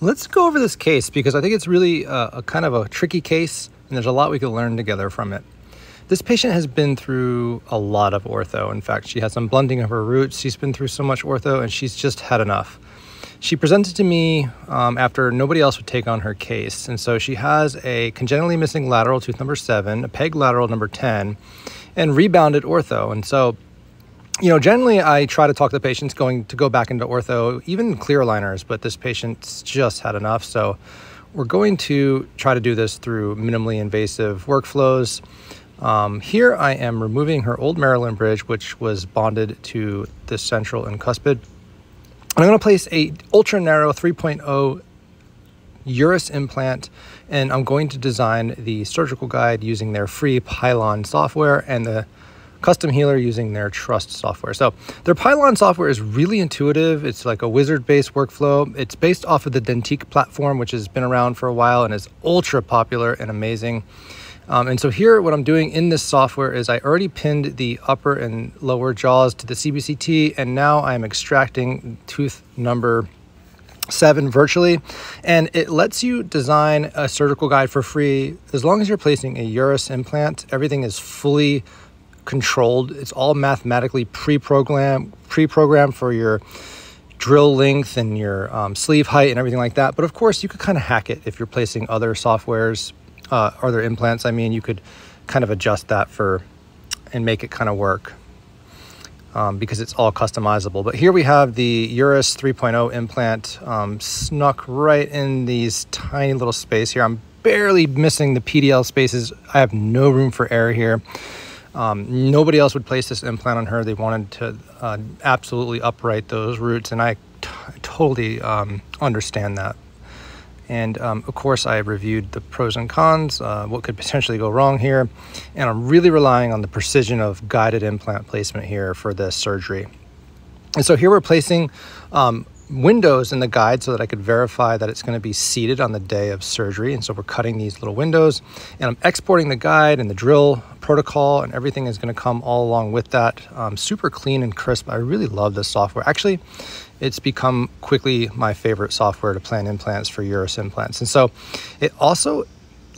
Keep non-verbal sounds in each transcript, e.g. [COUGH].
Let's go over this case because I think it's really a, a kind of a tricky case and there's a lot we can learn together from it. This patient has been through a lot of ortho. In fact, she has some blunting of her roots. She's been through so much ortho and she's just had enough. She presented to me um, after nobody else would take on her case. And so she has a congenitally missing lateral tooth number seven, a peg lateral number 10, and rebounded ortho. And so, you know, generally I try to talk to the patients going to go back into ortho, even clear aligners, but this patient's just had enough. So we're going to try to do this through minimally invasive workflows. Um, here I am removing her old Maryland bridge, which was bonded to the central and cuspid. I'm going to place a ultra narrow 3.0 Eurus implant and I'm going to design the surgical guide using their free Pylon software and the custom healer using their Trust software. So their Pylon software is really intuitive. It's like a wizard-based workflow. It's based off of the Dentique platform, which has been around for a while and is ultra popular and amazing. Um, and so here, what I'm doing in this software is I already pinned the upper and lower jaws to the CBCT, and now I'm extracting tooth number seven virtually. And it lets you design a surgical guide for free. As long as you're placing a Eurus implant, everything is fully controlled. It's all mathematically pre-programmed, pre-programmed for your drill length and your um, sleeve height and everything like that. But of course, you could kind of hack it if you're placing other softwares uh, or their implants, I mean, you could kind of adjust that for and make it kind of work um, because it's all customizable. But here we have the Eurus 3.0 implant um, snuck right in these tiny little space here. I'm barely missing the PDL spaces. I have no room for error here. Um, nobody else would place this implant on her. They wanted to uh, absolutely upright those roots, and I totally um, understand that. And um, of course, I reviewed the pros and cons, uh, what could potentially go wrong here. And I'm really relying on the precision of guided implant placement here for this surgery. And so here we're placing um, windows in the guide so that I could verify that it's going to be seated on the day of surgery. And so we're cutting these little windows and I'm exporting the guide and the drill protocol and everything is going to come all along with that. Um, super clean and crisp. I really love this software. Actually, it's become quickly my favorite software to plan implants for Eurus implants. And so it also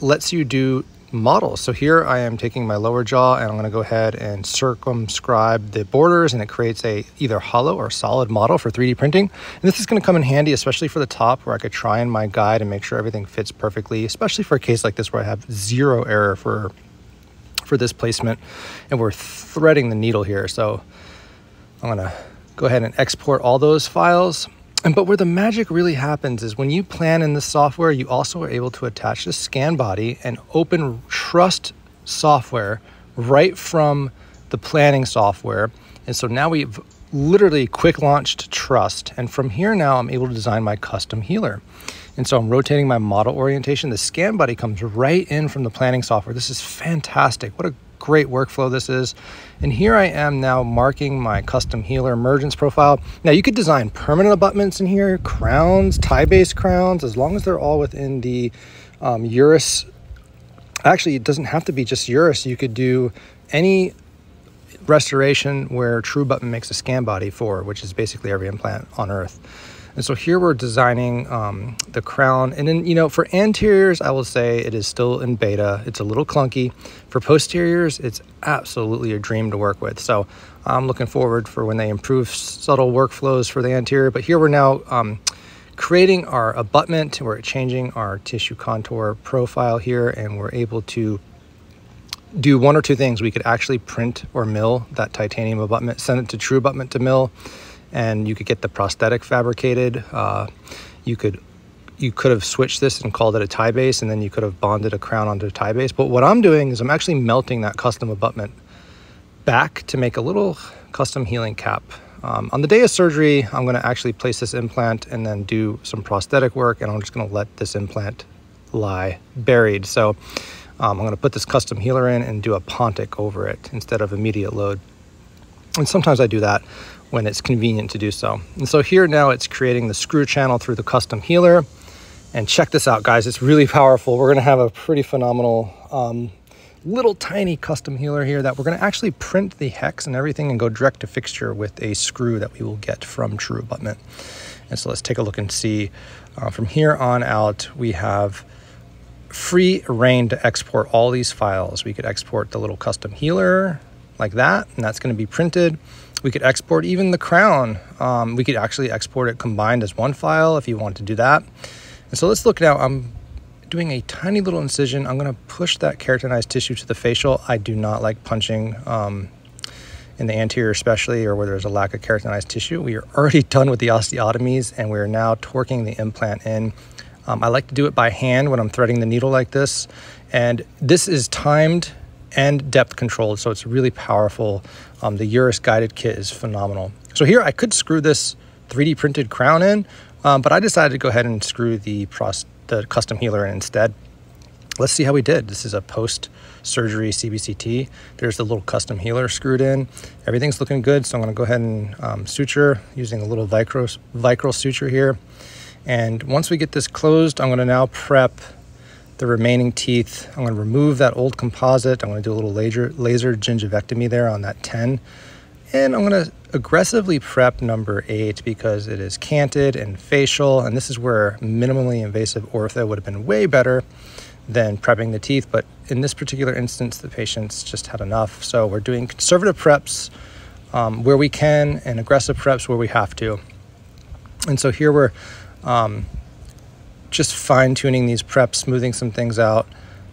lets you do models. So here I am taking my lower jaw and I'm going to go ahead and circumscribe the borders and it creates a either hollow or solid model for 3D printing. And this is going to come in handy, especially for the top where I could try in my guide and make sure everything fits perfectly, especially for a case like this where I have zero error for for this placement and we're threading the needle here. So I'm going to go ahead and export all those files. And but where the magic really happens is when you plan in the software, you also are able to attach the scan body and open trust software right from the planning software. And so now we've literally quick launched trust. And from here now I'm able to design my custom healer. And so I'm rotating my model orientation. The scan body comes right in from the planning software. This is fantastic. What a great workflow this is. And here I am now marking my custom healer emergence profile. Now you could design permanent abutments in here, crowns, Ti-base crowns, as long as they're all within the um, Eurus. Actually, it doesn't have to be just Eurus. You could do any restoration where true abutment makes a scan body for, which is basically every implant on earth. And so here we're designing um, the crown. And then, you know, for anteriors, I will say it is still in beta. It's a little clunky. For posteriors, it's absolutely a dream to work with. So I'm looking forward for when they improve subtle workflows for the anterior. But here we're now um, creating our abutment. We're changing our tissue contour profile here and we're able to do one or two things. We could actually print or mill that titanium abutment, send it to true abutment to mill and you could get the prosthetic fabricated. Uh, you could you could have switched this and called it a Ti-base, and then you could have bonded a crown onto a Ti-base. But what I'm doing is I'm actually melting that custom abutment back to make a little custom healing cap. Um, on the day of surgery, I'm going to actually place this implant and then do some prosthetic work, and I'm just going to let this implant lie buried. So um, I'm going to put this custom healer in and do a Pontic over it instead of immediate load. And sometimes I do that when it's convenient to do so. And so here now it's creating the screw channel through the custom healer. And check this out, guys. It's really powerful. We're going to have a pretty phenomenal um, little tiny custom healer here that we're going to actually print the hex and everything and go direct to fixture with a screw that we will get from True Abutment. And so let's take a look and see. Uh, from here on out, we have free reign to export all these files. We could export the little custom healer like that, and that's going to be printed. We could export even the crown. Um, we could actually export it combined as one file if you want to do that. And so let's look now. I'm doing a tiny little incision. I'm going to push that keratinized tissue to the facial. I do not like punching um, in the anterior, especially, or where there's a lack of keratinized tissue. We are already [LAUGHS] done with the osteotomies and we're now torquing the implant in. Um, I like to do it by hand when I'm threading the needle like this. And this is timed and depth controlled, so it's really powerful. Um, the Eurus guided kit is phenomenal. So here I could screw this 3D printed crown in, um, but I decided to go ahead and screw the, the custom healer in instead. Let's see how we did. This is a post surgery CBCT. There's the little custom healer screwed in. Everything's looking good, so I'm gonna go ahead and um, suture using a little Vicryl, Vicryl suture here. And once we get this closed, I'm gonna now prep the remaining teeth. I'm gonna remove that old composite. I'm gonna do a little laser, laser gingivectomy there on that 10. And I'm gonna aggressively prep number eight because it is canted and facial. And this is where minimally invasive ortho would have been way better than prepping the teeth. But in this particular instance, the patients just had enough. So we're doing conservative preps um, where we can and aggressive preps where we have to. And so here we're um, just fine tuning these preps, smoothing some things out.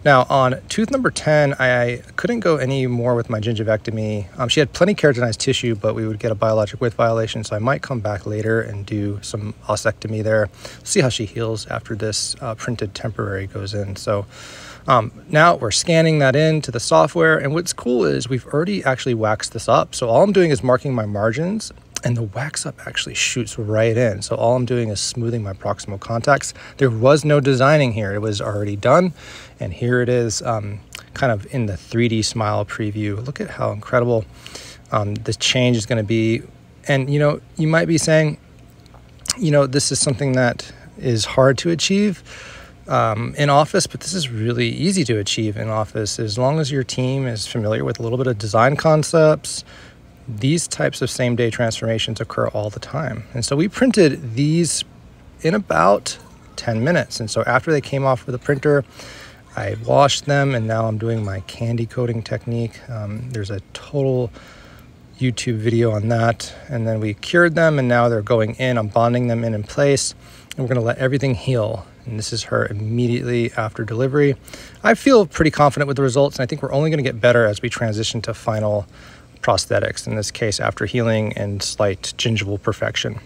Now, on tooth number 10, I couldn't go any more with my gingivectomy. Um, she had plenty keratinized tissue, but we would get a biologic width violation, so I might come back later and do some ossectomy there. See how she heals after this uh, printed temporary goes in. So um, now we're scanning that into the software, and what's cool is we've already actually waxed this up. So all I'm doing is marking my margins and the wax up actually shoots right in. So all I'm doing is smoothing my proximal contacts. There was no designing here, it was already done. And here it is, um, kind of in the 3D smile preview. Look at how incredible um, the change is going to be. And you know, you might be saying, you know, this is something that is hard to achieve. Um, in office, but this is really easy to achieve in office as long as your team is familiar with a little bit of design concepts, these types of same day transformations occur all the time. And so we printed these in about 10 minutes. And so after they came off of the printer, I washed them and now I'm doing my candy coating technique. Um, there's a total YouTube video on that. And then we cured them and now they're going in. I'm bonding them in in place and we're going to let everything heal. And this is her immediately after delivery. I feel pretty confident with the results and I think we're only going to get better as we transition to final prosthetics, in this case after healing and slight gingival perfection.